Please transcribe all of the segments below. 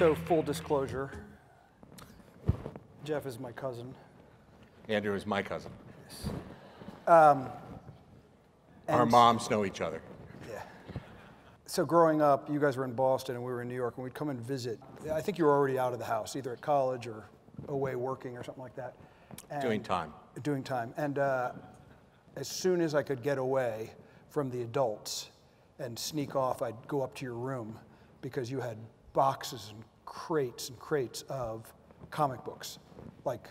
So, full disclosure Jeph is my cousin. Andrew is my cousin. Um, Our and- moms know each other. Yeah. So, growing up, you guys were in Boston and we were in New York, and we'd come and visit. I think you were already out of the house, either at college or away working or something like that. Doing time. Doing time. And uh, as soon as I could get away from the adults and sneak off, I'd go up to your room because you had boxes and crates and crates of comic books, like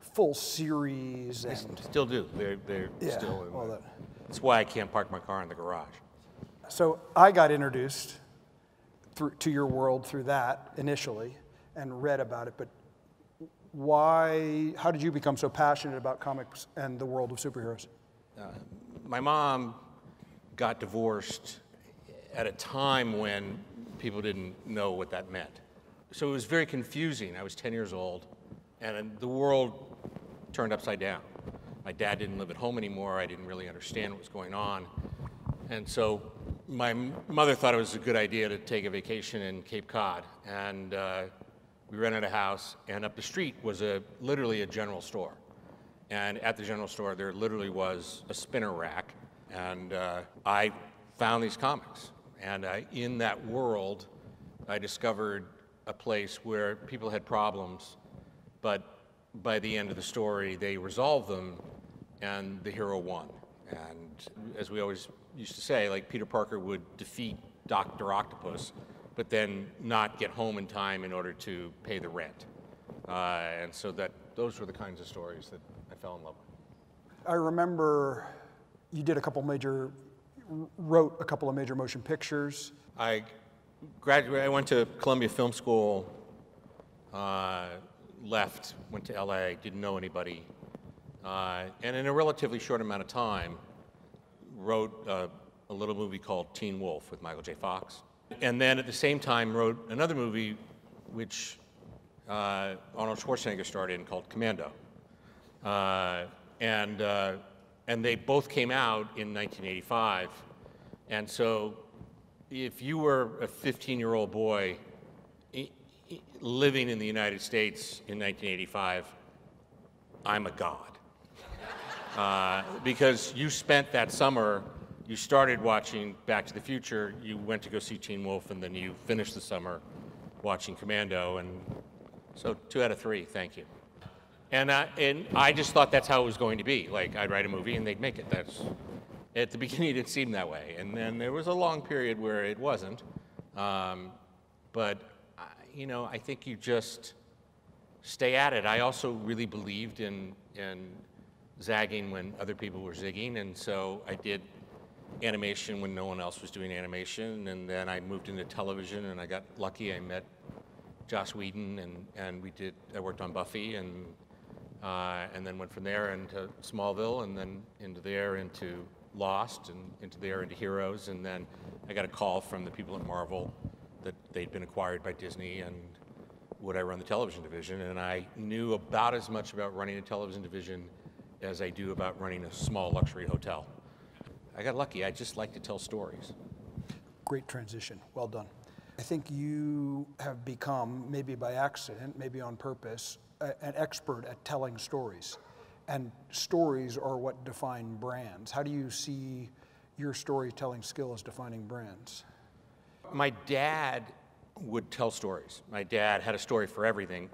full series They and still do. They're, they're Yeah, still in all that. That's why I can't park my car in the garage. So I got introduced through, to your world through that initially and read about it, but why, how did you become so passionate about comics and the world of superheroes? Uh, my mom got divorced at a time when people didn't know what that meant. So it was very confusing. I was 10 years old, and the world turned upside down. My dad didn't live at home anymore. I didn't really understand what was going on. And so my mother thought it was a good idea to take a vacation in Cape Cod. And uh, we rented a house, and up the street was a, literally a general store. And at the general store, there literally was a spinner rack. And uh, I found these comics. And I, in that world, I discovered a place where people had problems, but by the end of the story, they resolved them, and the hero won. And as we always used to say, like Peter Parker would defeat Dr. Octopus, but then not get home in time in order to pay the rent. Uh, and so that those were the kinds of stories that I fell in love with. I remember you did a couple major, wrote a couple of major motion pictures. I graduated. I went to Columbia Film School. Uh, left, went to LA. Didn't know anybody, uh, and in a relatively short amount of time, wrote uh, a little movie called Teen Wolf with Michael J. Fox, and then at the same time wrote another movie, which uh, Arnold Schwarzenegger starred in called Commando, uh, and uh, and they both came out in 1985, and so if you were a 15 year old boy living in the United States in 1985, I'm a god. Uh, because you spent that summer, you started watching Back to the Future, you went to go see Teen Wolf, and then you finished the summer watching Commando. And so, two out of three, thank you. And, I and I just thought that's how it was going to be. Like, I'd write a movie and they'd make it. That's, at the beginning, it seemed that way. And then there was a long period where it wasn't. Um, but, you know, I think you just stay at it. I also really believed in, in zagging when other people were zigging. And so I did animation when no one else was doing animation. And then I moved into television and I got lucky. I met Joss Whedon and, and we did, I worked on Buffy and, uh, and then went from there into Smallville and then into there into Lost and into there into Heroes. And then I got a call from the people at Marvel that they'd been acquired by Disney and would I run the television division? And I knew about as much about running a television division as I do about running a small luxury hotel. I got lucky. I just like to tell stories. Great transition. Well done. I think you have become, maybe by accident, maybe on purpose, a- an expert at telling stories. And stories are what define brands. How do you see your storytelling skill as defining brands? My dad would tell stories. My dad had a story for everything,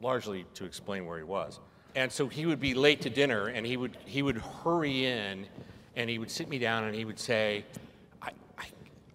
largely to explain where he was. And so he would be late to dinner and he would, he would hurry in and he would sit me down and he would say, I, I,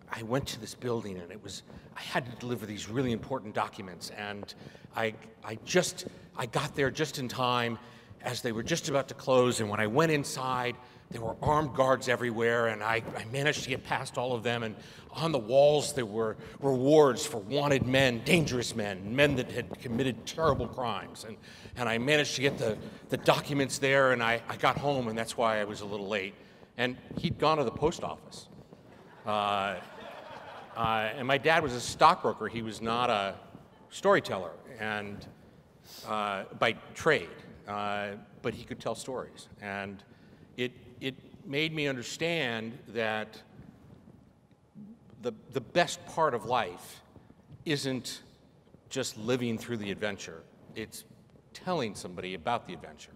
I went to this building and it was, I had to deliver these really important documents and I, I just, I got there just in time as they were just about to close and when I went inside, there were armed guards everywhere, and I, I managed to get past all of them. And on the walls, there were rewards for wanted men, dangerous men, men that had committed terrible crimes. And, and I managed to get the, the documents there, and I, I got home, and that's why I was a little late. And he'd gone to the post office. Uh, uh, and my dad was a stockbroker, he was not a storyteller and uh, by trade, uh, but he could tell stories. And it, it made me understand that the, the best part of life isn't just living through the adventure. It's telling somebody about the adventure.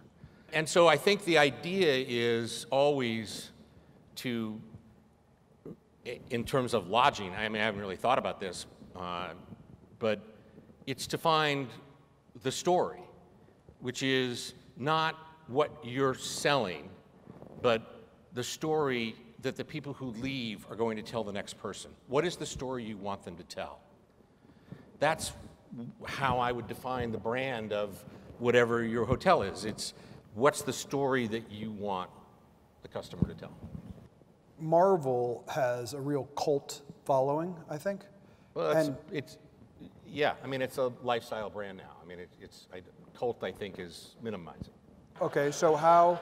And so I think the idea is always to, in terms of lodging, I mean, I haven't really thought about this, uh, but it's to find the story, which is not what you're selling, but the story that the people who leave are going to tell the next person. What is the story you want them to tell? That's how I would define the brand of whatever your hotel is. It's what's the story that you want the customer to tell. Marvel has a real cult following, I think. Well, it's, and, it's yeah, I mean, it's a lifestyle brand now. I mean, it, it's I, cult, I think, is minimizing. Okay, so how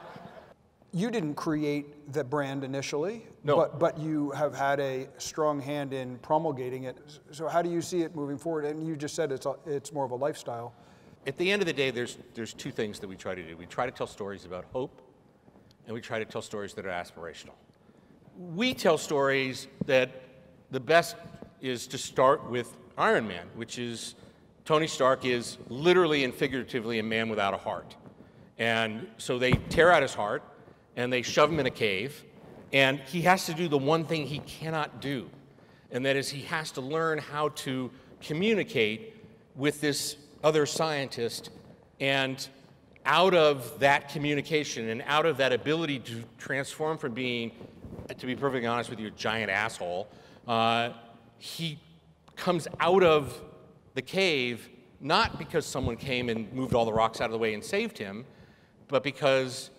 you didn't create the brand initially, no. but, but you have had a strong hand in promulgating it. So how do you see it moving forward? And you just said it's, a, it's more of a lifestyle. At the end of the day, there's, there's two things that we try to do. We try to tell stories about hope, and we try to tell stories that are aspirational. We tell stories that the best is to start with Iron Man, which is Tony Stark is literally and figuratively a man without a heart. And so they tear out his heart and they shove him in a cave, and he has to do the one thing he cannot do, and that is he has to learn how to communicate with this other scientist. And out of that communication and out of that ability to transform from being, to be perfectly honest with you, a giant asshole, uh, he comes out of the cave not because someone came and moved all the rocks out of the way and saved him, but because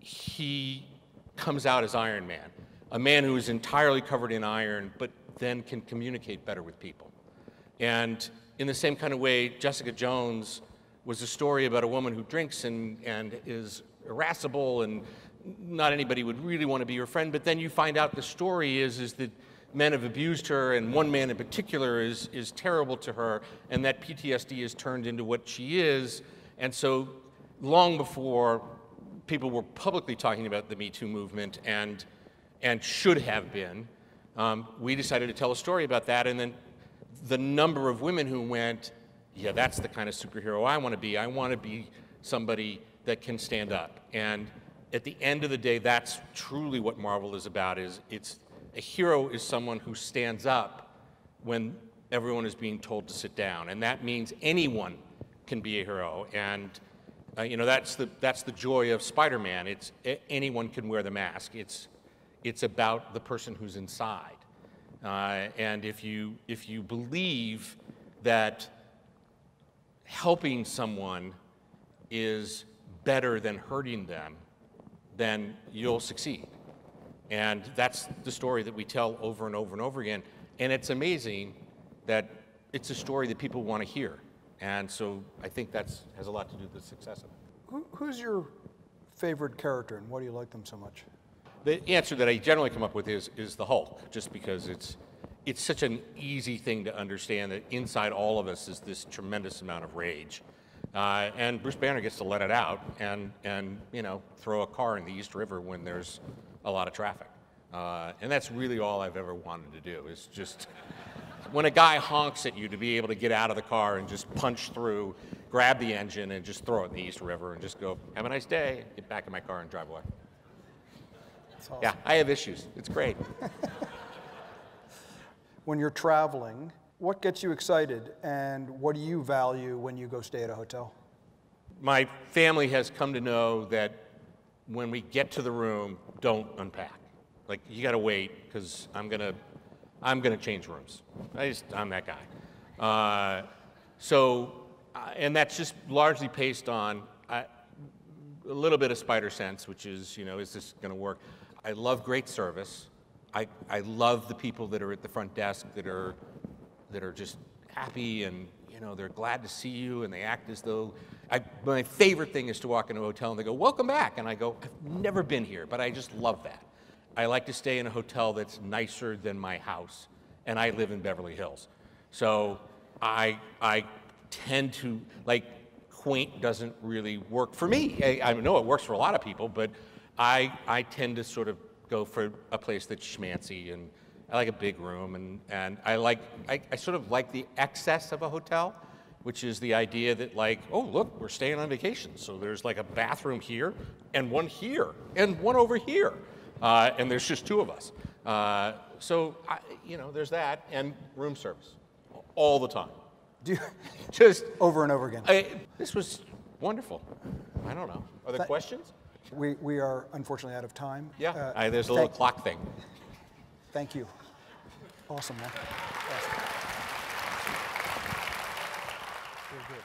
he comes out as Iron Man, a man who is entirely covered in iron, but then can communicate better with people. And in the same kind of way, Jessica Jones was a story about a woman who drinks and, and is irascible and not anybody would really want to be her friend, but then you find out the story is, is that men have abused her, and one man in particular is, is terrible to her, and that PTSD is turned into what she is. And so, long before people were publicly talking about the Me Too movement and, and should have been, um, we decided to tell a story about that. And then the number of women who went, yeah, that's the kind of superhero I want to be. I want to be somebody that can stand up. And at the end of the day, that's truly what Marvel is about. Is it's a hero is someone who stands up when everyone is being told to sit down, and that means anyone can be a hero. And uh, you know that's the that's the joy of Spider-Man. It's anyone can wear the mask. It's it's about the person who's inside. Uh, and if you if you believe that helping someone is better than hurting them, then you'll succeed. And that's the story that we tell over and over and over again. And it's amazing that it's a story that people want to hear. And so I think that has a lot to do with the success of it. Who, who's your favorite character and why do you like them so much? The answer that I generally come up with is, is the Hulk, just because it's, it's such an easy thing to understand that inside all of us is this tremendous amount of rage. Uh, and Bruce Banner gets to let it out and, and you know, throw a car in the East River when there's a lot of traffic. Uh, and that's really all I've ever wanted to do is just when a guy honks at you to be able to get out of the car and just punch through, grab the engine and just throw it in the East River and just go, have a nice day, get back in my car and drive away. Awesome. Yeah, I have issues. It's great. when you're traveling, what gets you excited and what do you value when you go stay at a hotel? My family has come to know that when we get to the room, don't unpack. Like you got to wait because I'm gonna, I'm gonna change rooms. I just, I'm that guy. Uh, so, uh, and that's just largely based on a little bit of spider sense, which is, you know, is this gonna work? I love great service. I, I love the people that are at the front desk that are, that are just happy and you know they're glad to see you and they act as though I, my favorite thing is to walk into a hotel and they go, Welcome back. And I go, I've never been here, but I just love that. I like to stay in a hotel that's nicer than my house, and I live in Beverly Hills. So I, I tend to, like, quaint doesn't really work for me. I, I know it works for a lot of people, but I, I tend to sort of go for a place that's schmancy and I like a big room and, and I like I, I sort of like the excess of a hotel which is the idea that, like, oh, look, we're staying on vacation. So there's like a bathroom here, and one here, and one over here. Uh, and there's just two of us. Uh, so, I, you know, there's that, and room service all the time. Do you, Just, over and over again. I, this was wonderful. I don't know. Are there Tha- questions? We, we are unfortunately out of time. Yeah, Uh, I, there's a little clock thing. Thank you. Awesome, man. Awesome. Very good.